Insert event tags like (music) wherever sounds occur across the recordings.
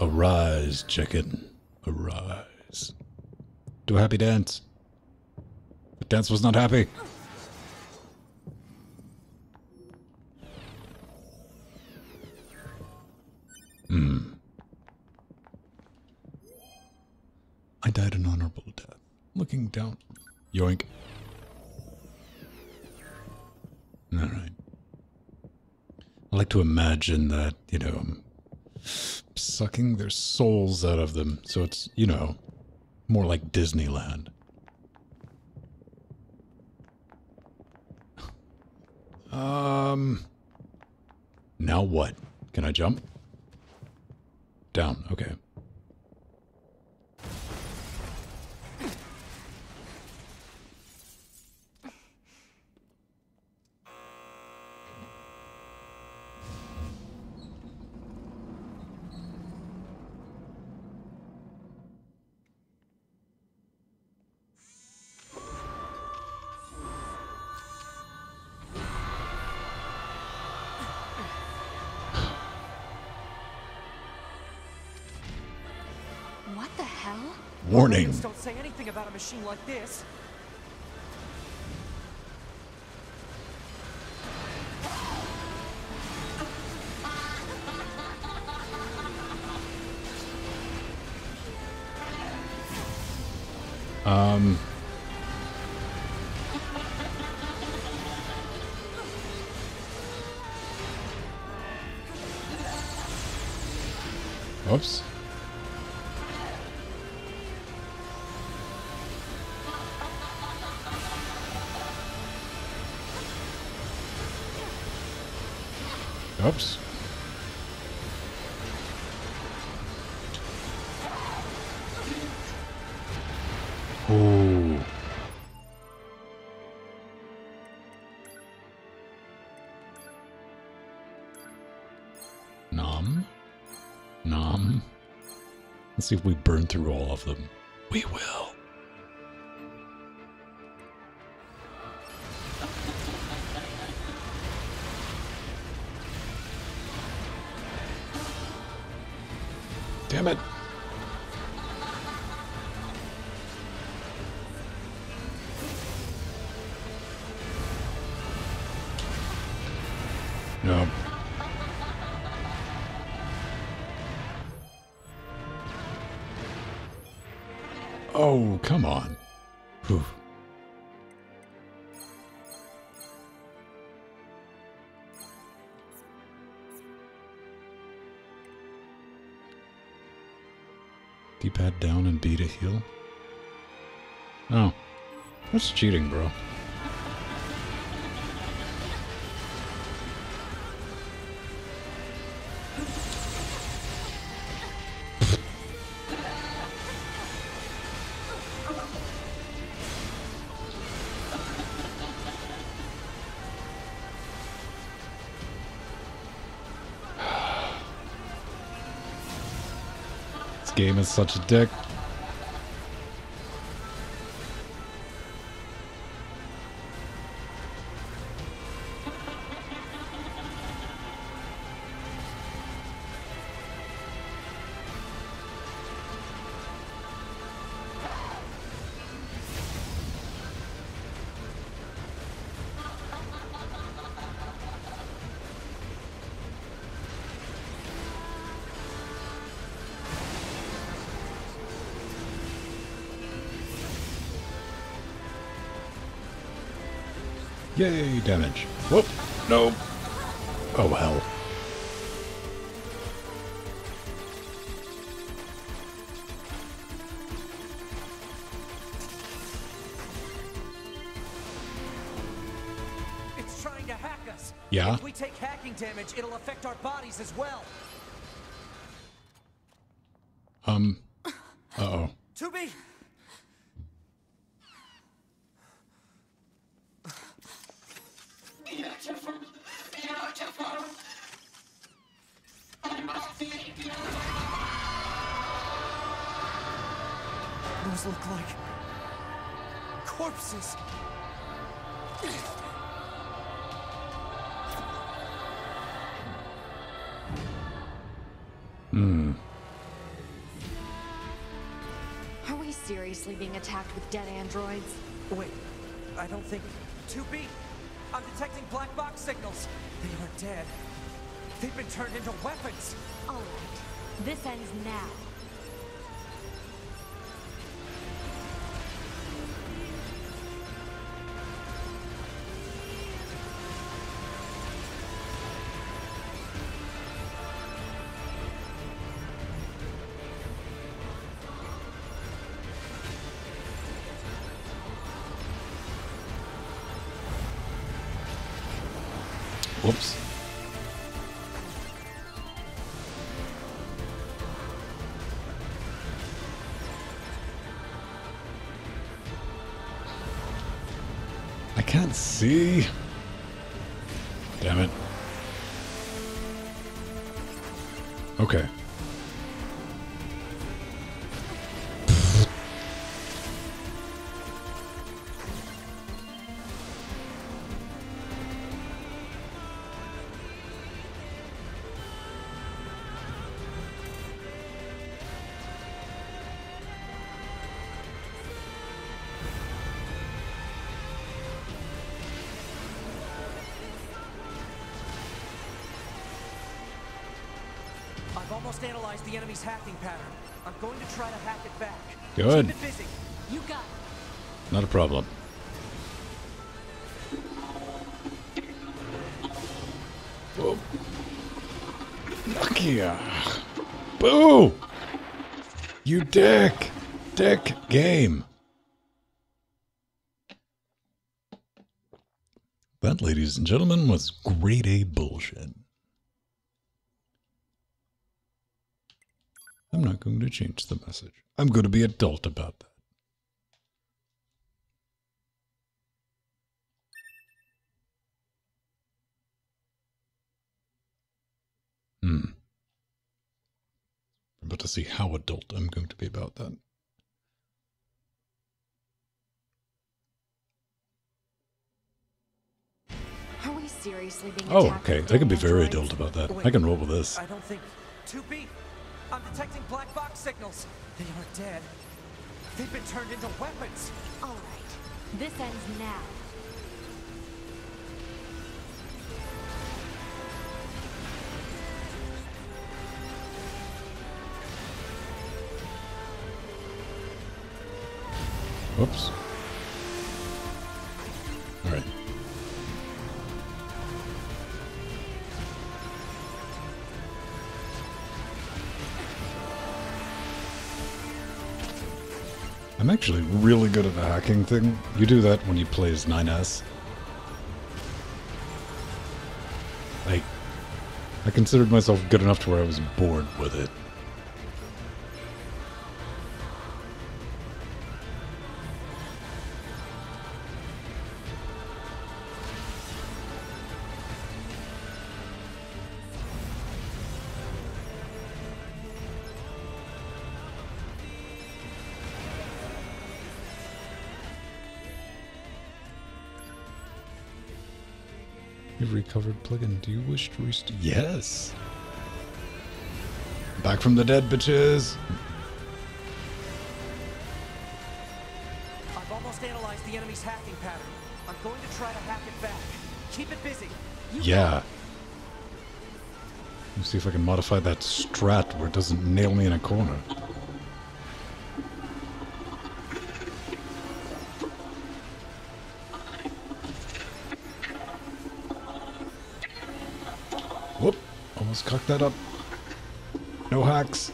Arise, chicken. Arise. Do a happy dance. The dance was not happy. Hmm. I died an honorable death. Looking down. Yoink. Alright. I like to imagine that, you know, I'm sucking their souls out of them. So it's, you know, more like Disneyland. Um. Now what? Can I jump? Down. Okay. Warning. Don't say anything about a machine like this. Nom. Nom. Let's see if we burn through all of them. We will. To heal? Oh. That's cheating, bro. (sighs) This game is such a dick. Yay, damage. Whoop. No. Oh, hell. It's trying to hack us. Yeah? If we take hacking damage, it'll affect our bodies as well. Um. Seriously being attacked with dead androids? Wait, I don't think. 2B! I'm detecting black box signals. They aren't dead. They've been turned into weapons. Alright, this ends now. Whoops. I can't see. Damn it. Okay. Enemy's hacking pattern. I'm going to try to hack it back. Good. Keep it busy. You got it. Not a problem. Oh. Whoa. Nokia. Boo! You dick! Dick game. That, ladies and gentlemen, was grade A bullshit. I'm not going to change the message. I'm going to be adult about that. Hmm. I'm about to see how adult I'm going to be about that. Are we seriously being Oh, okay. I can be very adult about that. Wait, I can roll with this. I don't think. 2B! I'm detecting black box signals. They aren't dead. They've been turned into weapons. Alright, this ends now. Whoops. Actually really good at the hacking thing. You do that when you play as 9S. I, I considered myself good enough to where I was bored with it. You've recovered plugin. Do you wish to rest? Yes. Back from the dead, bitches. I've almost analyzed the enemy's hacking pattern. I'm going to try to hack it back. Keep it busy. Yeah. Let me see if I can modify that strat where it doesn't nail me in a corner. Almost cocked that up. No hacks.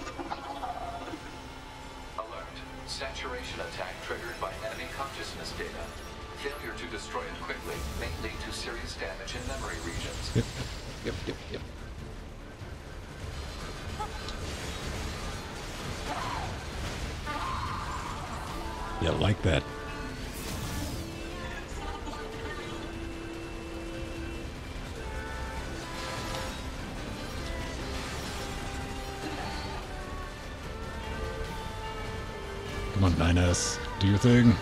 Your thing.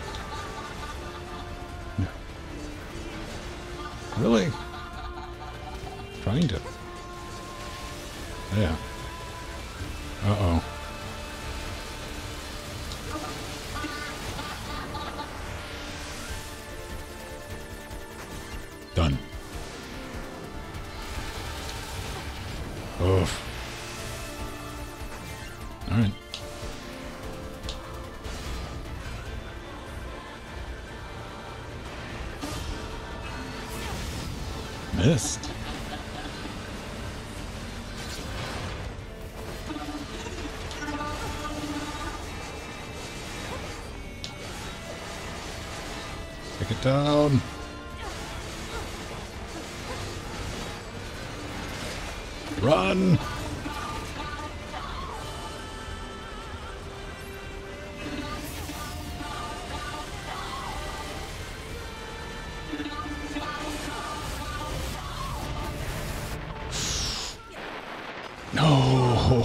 Really? Trying to. Yeah. Uh Missed. Take it down.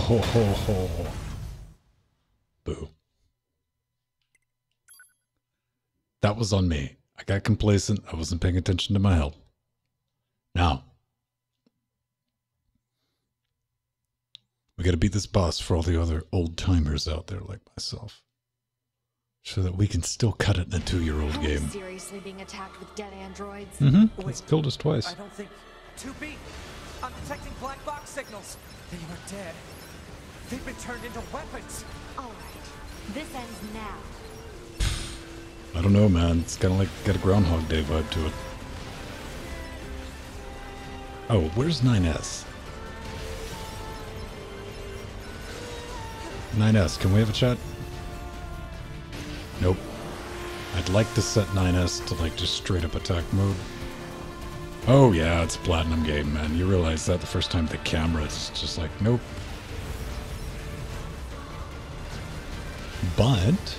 No! (laughs) Boo. That was on me. I got complacent. I wasn't paying attention to my health. Now, we got to beat this boss for all the other old timers out there like myself, so that we can still cut it in a two-year-old game. seriously being attacked with dead androids? Mm hmm. It's killed us twice. I don't think. 2B! I'm detecting black box signals. They aren't dead. They've been turned into weapons. All right. This ends now. I don't know, man. It's kind of like got a Groundhog Day vibe to it. Oh, where's 9S? 9S, can we have a chat? Nope. I'd like to set 9S to like just straight up attack mode. Oh yeah, it's a platinum game, man. You realize that the first time the camera is just like, nope. But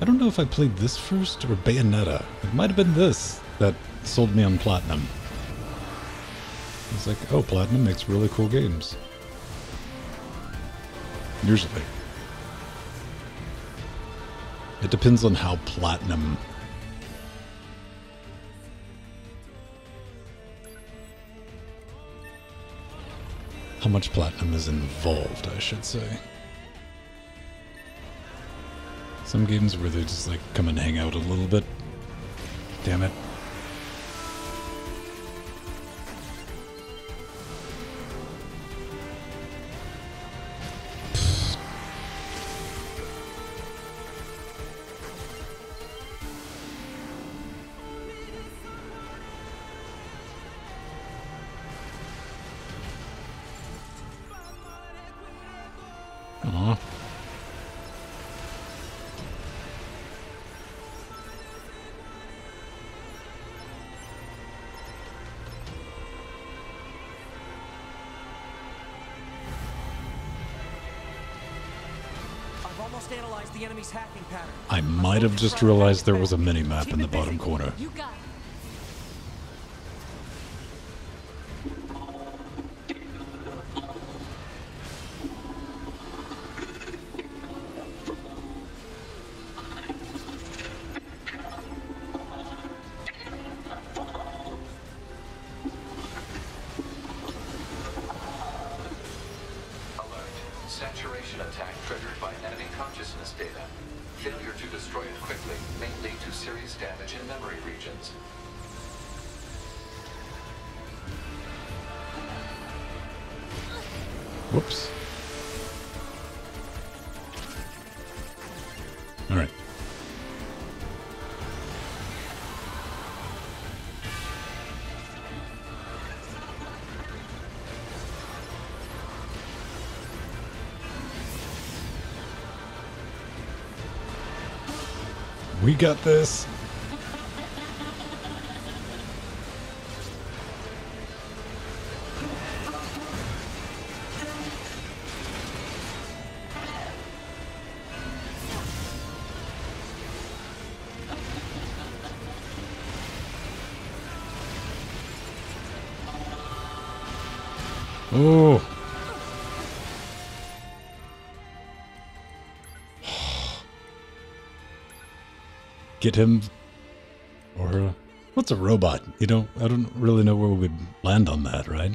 I don't know if I played this first or Bayonetta. It might have been this that sold me on Platinum. It's like, oh, Platinum makes really cool games. Usually. It depends on how Platinum. How much Platinum is involved, I should say. Some games where they just like come and hang out a little bit. Damn it. I might have just realized there was a mini map in the bottom corner. You got it. We got this. Get him or her. What's a robot? You don't I don't really know where we'd land on that, right?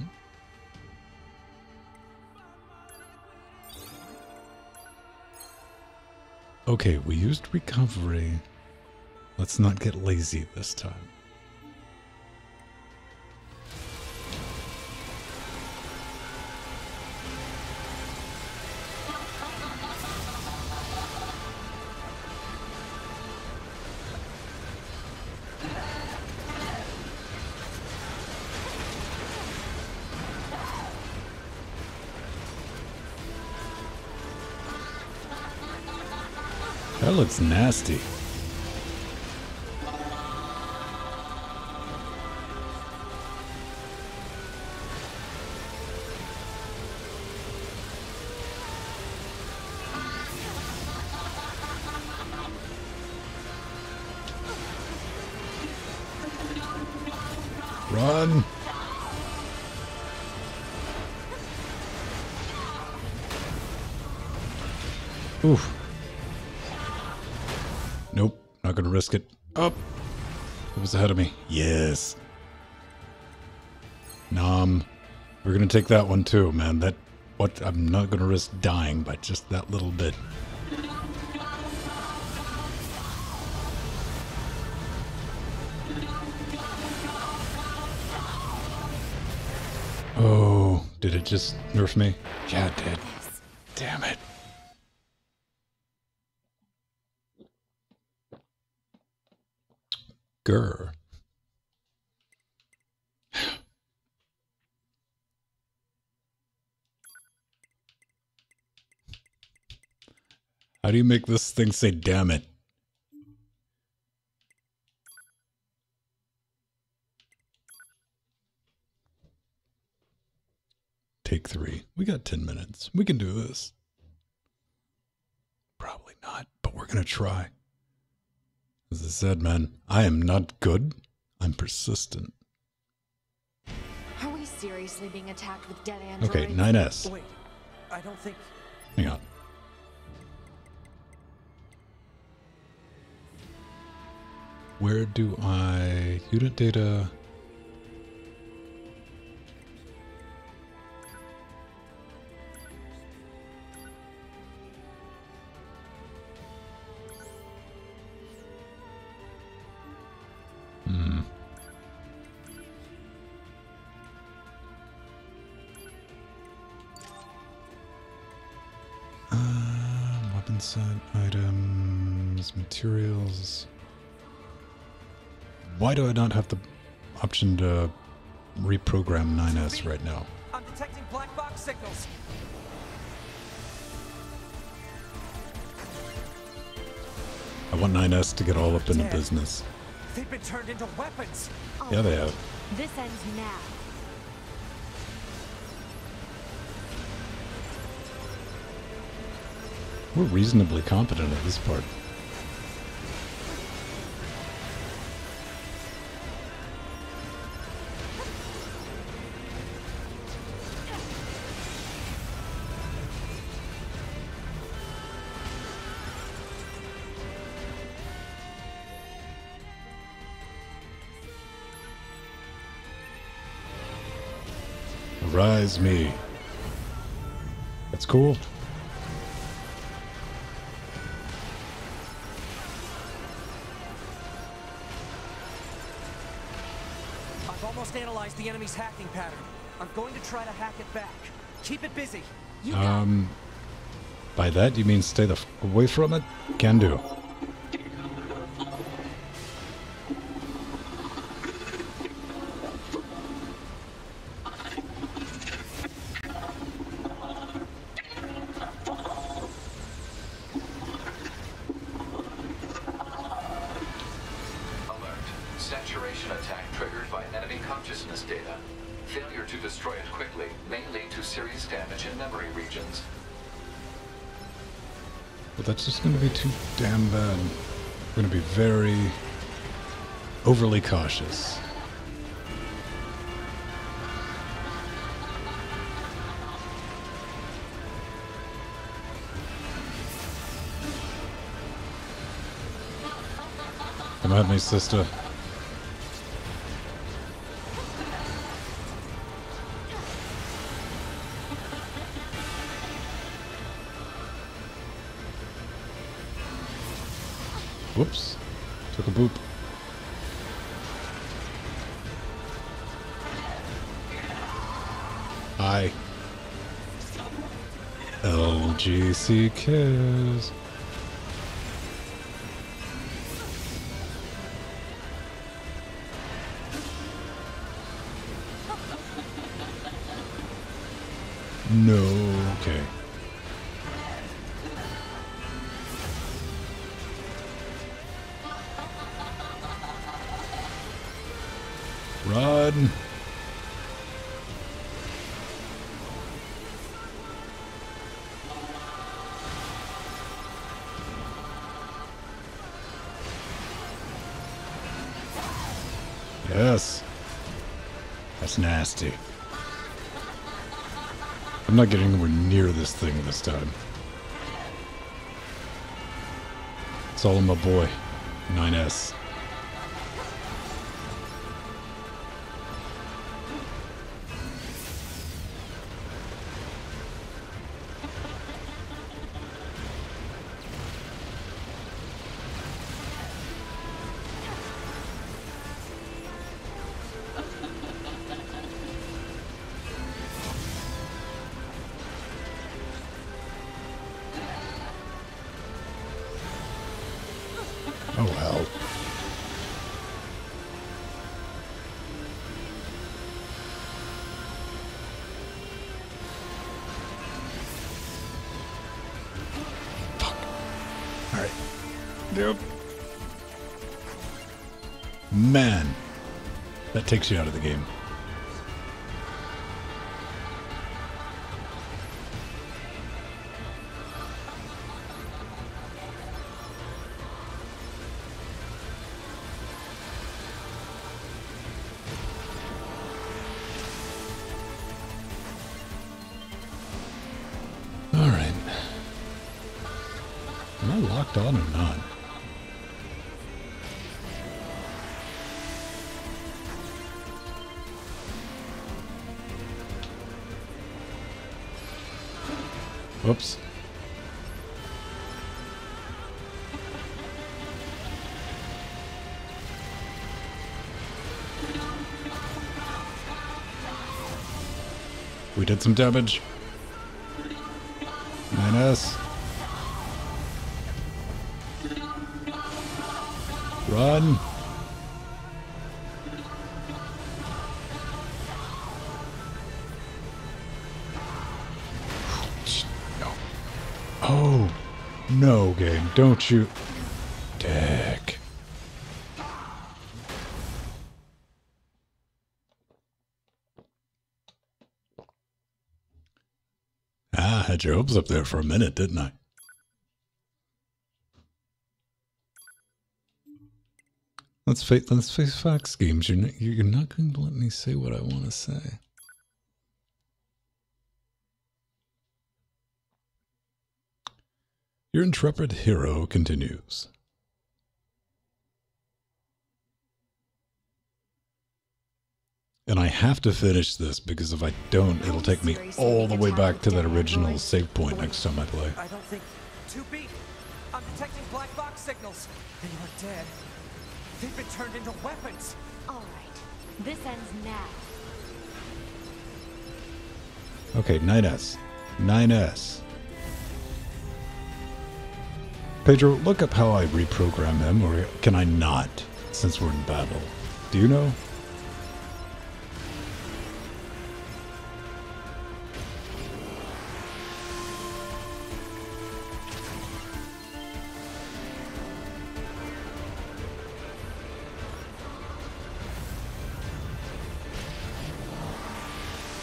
Okay, we used recovery. Let's not get lazy this time. That looks nasty. Not gonna risk it. Up! It was ahead of me. Yes. Nom. We're gonna take that one too, man. That what I'm not gonna risk dying by just that little bit. Oh, did it just nerf me? Yeah, it did. Damn it. Grr. How do you make this thing say damn it? Take three. We got 10 minutes. We can do this. Probably not, but we're going to try. As I said, man, I am not good. I'm persistent. Are we seriously being attacked with dead androids? Okay, 9S. Wait, I don't think. Hang on. Where do I unit data? Um, items, materials. Why do I not have the option to reprogram 9S right now? I'm detecting black box signals. I want 9S to get all up in the business. They've been turned into weapons. Yeah, they have. This ends now. We're reasonably competent at this part. Rise me. That's cool. The enemy's hacking pattern. I'm going to try to hack it back. Keep it busy. You Um, by that you mean stay away from it? Can do. Overly cautious. Come at me, sister. Whoops. Took a boop. Hi. LGC. No, Yes. That's nasty. I'm not getting anywhere near this thing this time. It's all in my boy, 9S. Takes you out of the game. Am I locked on or not? Whoops. We did some damage. Game. Dick. Ah, had your hopes up there for a minute, didn't I? Let's face let's face facts, games. You're not, you're not going to let me say what I want to say. Your intrepid hero continues. And I have to finish this because if I don't, it'll take me all the way back to that original save point next time I play. I don't think. 2B! I'm detecting black box signals. They aren't dead. They've been turned into weapons. All right. This ends now. Okay, 9S. 9S. Pedro, look up how I reprogram him, or can I not, since we're in battle? Do you know?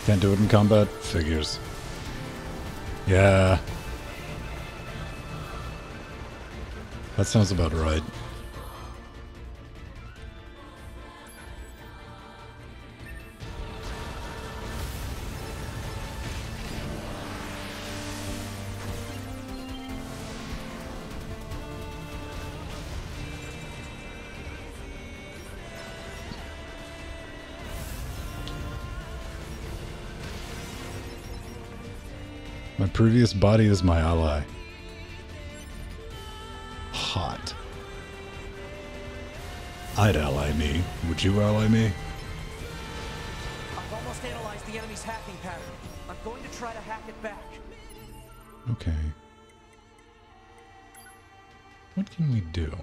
Can't do it in combat? Figures. Yeah. That sounds about right. My previous body is my ally. I'd ally me. Would you ally me? I've almost analyzed the enemy's hacking pattern. I'm going to try to hack it back. Okay. What can we do?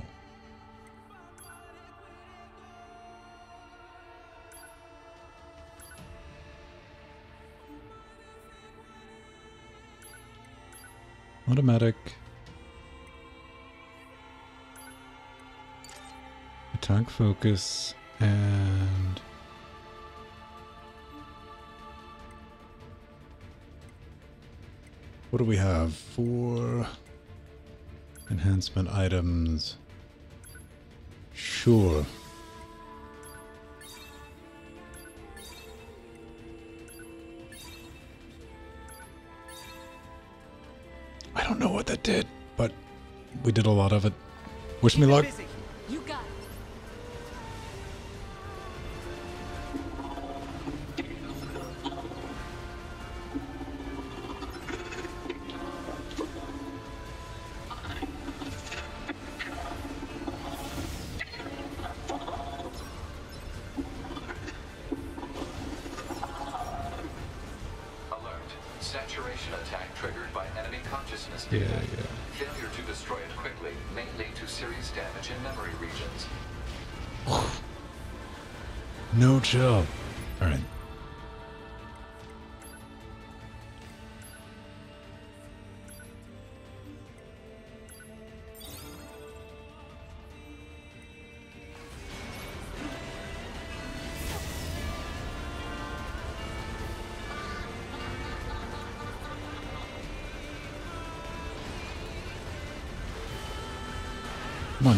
Automatic. Tank focus and... What do we have? Four enhancement items. Sure. I don't know what that did, but we did a lot of it. Wish me luck. Saturation attack triggered by enemy consciousness Yeah, yeah. Failure to destroy it quickly may lead to serious damage in memory regions. (sighs) No chill. All right.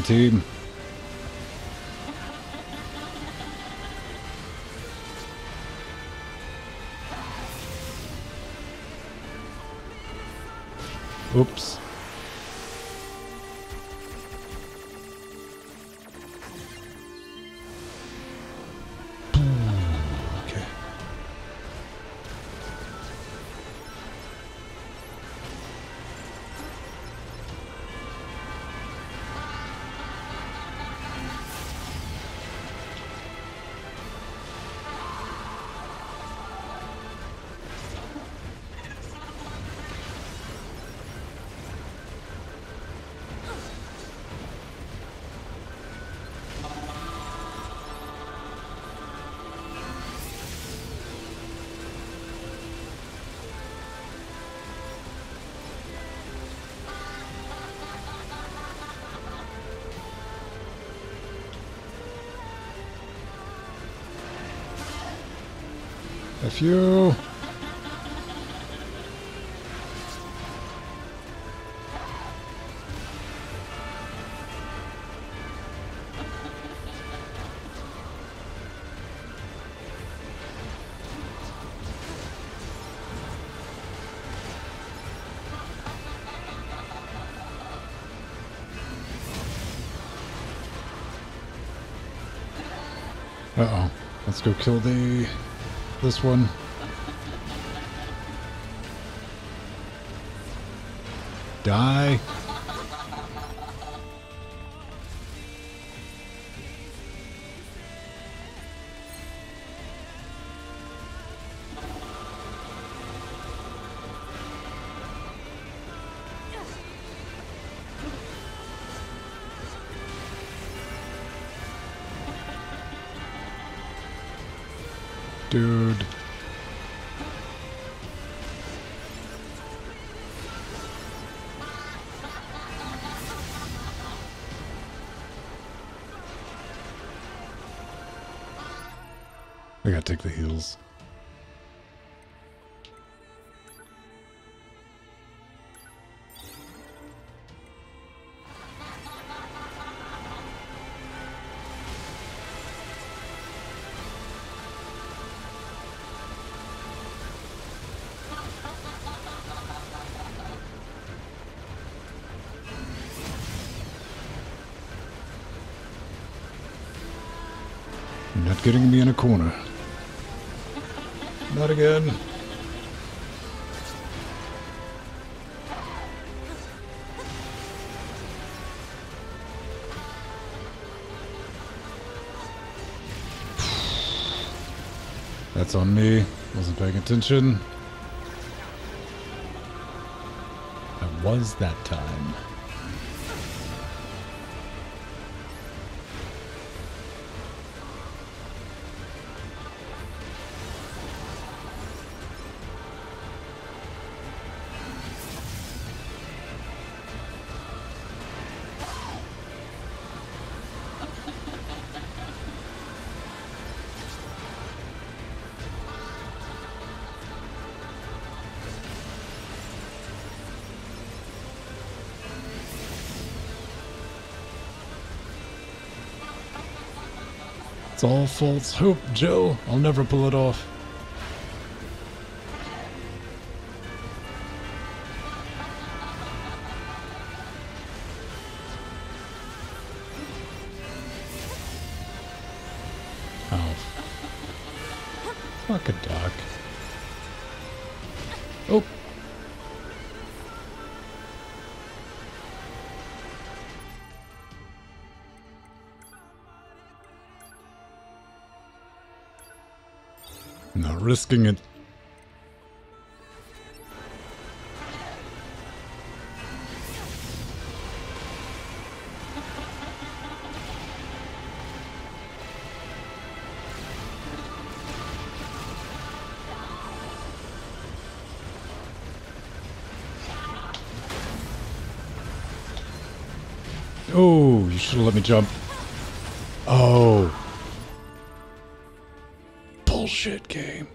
On, F you. Uh-oh. Let's go kill the... this one. Die. Not getting me in a corner. Not again. That's on me. Wasn't paying attention. I was that time. It's all false hope, Joe. I'll never pull it off. Risking it. Oh, you should have let me jump. Oh. Bullshit game.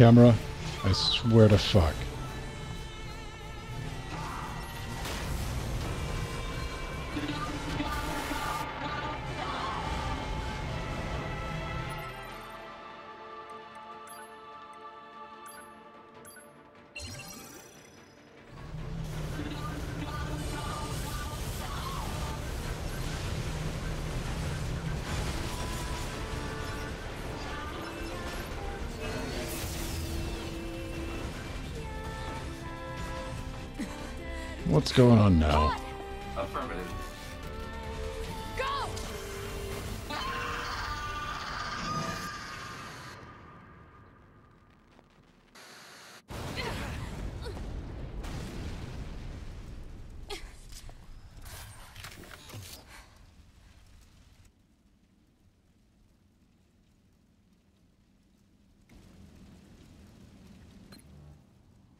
Camera, I swear to fuck. What's going on now? Affirmative. Go!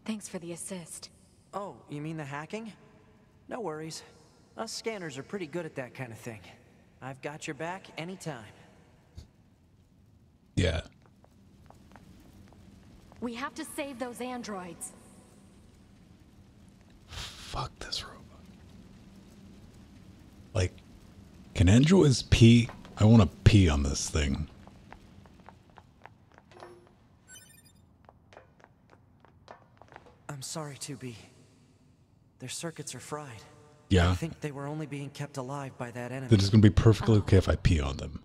Thanks for the assist. Oh, you mean the hacking? No worries. Us scanners are pretty good at that kind of thing. I've got your back anytime. Yeah. We have to save those androids. Fuck this robot. Like, can androids pee? I want to pee on this thing. I'm sorry, 2B. Their circuits are fried. Yeah. I think they were only being kept alive by that enemy. Then it's going to be perfectly oh. okay if I pee on them.